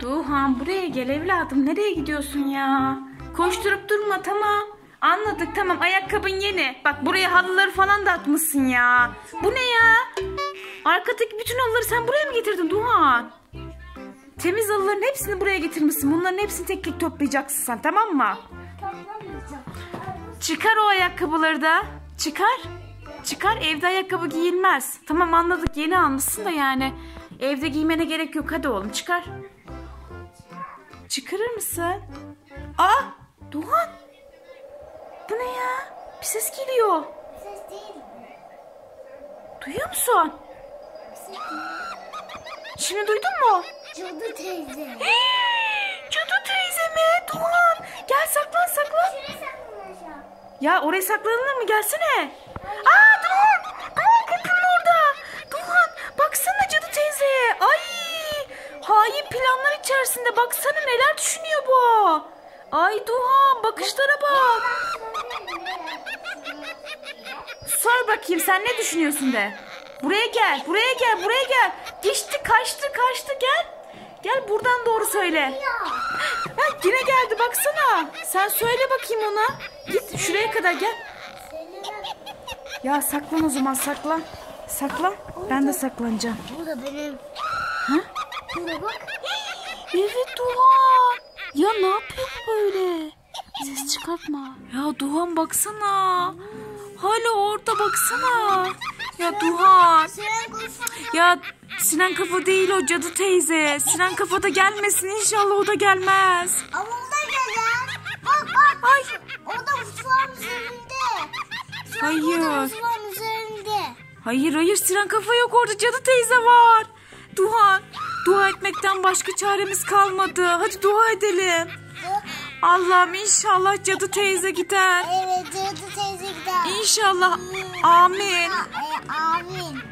Duhan buraya gel evladım. Nereye gidiyorsun ya? Koşturup durma tamam. Anladık tamam ayakkabın yeni. Bak buraya halıları falan da atmışsın ya. Bu ne ya? Arkadaki bütün halıları sen buraya mı getirdin Duhan? Temiz halıların hepsini buraya getirmişsin. Bunların hepsini tek tek toplayacaksın sen tamam mı? Çıkar o ayakkabıları da. Çıkar. Çıkar evde ayakkabı giyilmez. Tamam anladık yeni almışsın da yani. Evde giymene gerek yok hadi oğlum çıkar. Çıkarır mısın? Aa Duhan. Bu ne ya? Bir ses geliyor. Ses değil. Duyuyor musun? Şimdi duydun mu? Cadı teyze. Cadı teyze mi? Duhan. Gel saklan saklan. Ya oraya saklanılır mı? Gelsene. Aa Duhan. Planlar içerisinde. Baksana neler düşünüyor bu. Ay Duhan bakışlara bak. Sor bakayım sen ne düşünüyorsun de. Buraya gel, buraya gel, buraya gel. Geçti, kaçtı, kaçtı gel. Gel buradan doğru söyle. Ha, yine geldi baksana. Sen söyle bakayım ona. Git şuraya kadar gel. Ya saklan o zaman saklan. Saklan. Ben de saklanacağım. Bu da benim. Ha? Burada bak. Evet Duhan. Ya ne yapıyor bu böyle? Ses çıkartma. Ya Duhan baksana. Hala orada baksana. Ya Duhan. Ya Sinan kafa değil o cadı teyze. Sinan kafada gelmesin inşallah o da gelmez. Ama o da güzel. Bak bak. Ay. O da mutfağın üzerinde. Hayır. O da mutfağın üzerinde. Hayır hayır Sinan kafa yok orada cadı teyze var. Duhan. Dua etmekten başka çaremiz kalmadı. Hadi dua edelim. Allah'ım inşallah cadı teyze gider. Evet cadı teyze gider. İnşallah. Amin. E, amin.